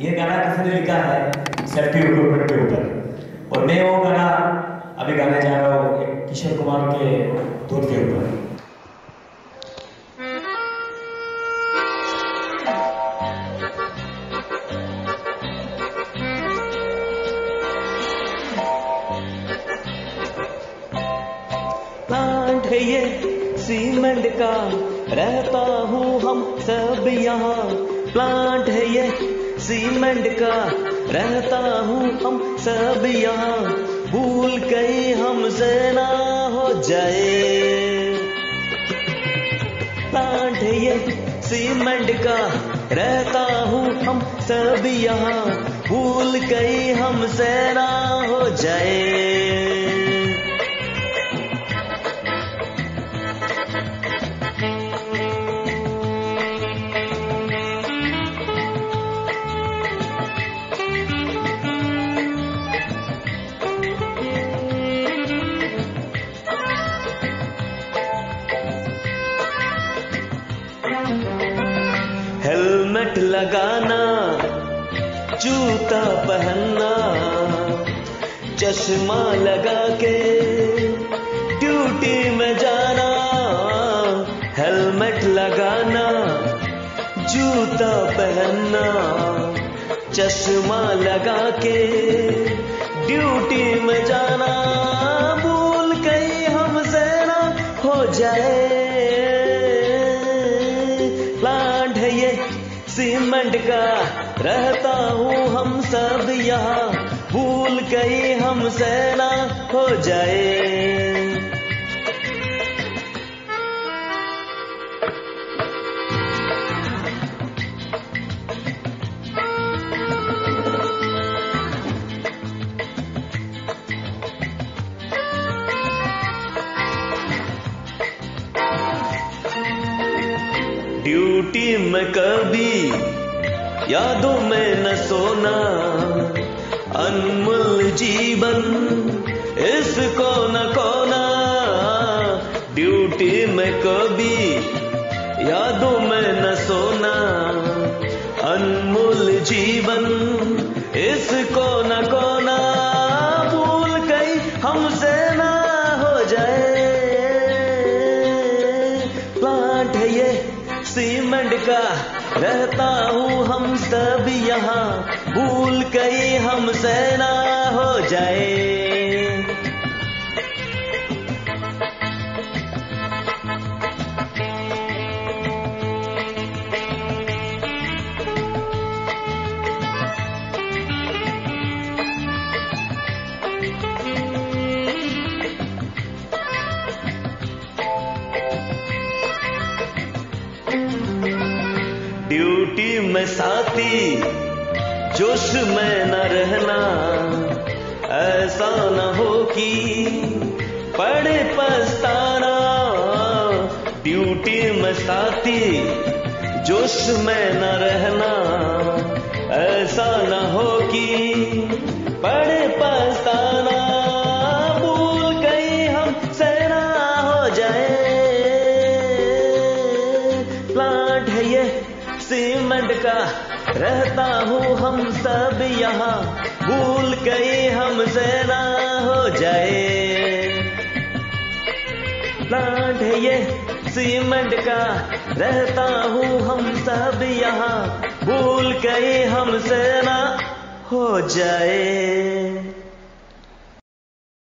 ये गाना किसी ने लिखा है? सेफ्टी रिक्रूटमेंट के ऊपर। और मैं वो गाना अभी गाने जा रहा हूँ किशोर कुमार के धुन के ऊपर। ये सीमेंट का रहता हूँ हम सब यहाँ। प्लांट है ये सीमेंट का रहता हूँ हम सब यहाँ। भूल कहीं हम सेना हो जाए। प्लांट ये सीमेंट का रहता हूँ हम सब यहाँ। भूल कहीं हम ना हो जाए। हेलमेट लगाना, जूता पहनना, चश्मा लगा के ड्यूटी में जाना, हेलमेट लगाना, जूता पहनना, चश्मा लगा के ड्यूटी में जाना, भूल कहीं हमसे ना हो जाए सीमेंट का रहता हूँ हम सब यहाँ। भूल कहीं हम ना हो जाए। ड्यूटी में कभी यादों में न सोना, अनमोल जीवन, इसको न कोना ड्यूटी में कभी यादों में न सोना, अनमोल जीवन, इसको न खोना। भूल गई हमसे ना हो जाए, प्लांट है ये। सीमेंट का रहता हूँ हम सब यहाँ। भूल कहीं हम ना हो जाए। में साथी, जोश में न रहना, ऐसा न हो कि पड़े पछताना। ड्यूटी में साथी, जोश में न रहना, ऐसा न हो कि पड़े पछताना। सीमेंट का रहता हूँ हम सब यहाँ। भूल गई हमसे ना हो जाए। प्लांट है ये, सीमेंट का रहता हूँ हम सब यहाँ। भूल गई हमसे ना हो जाए।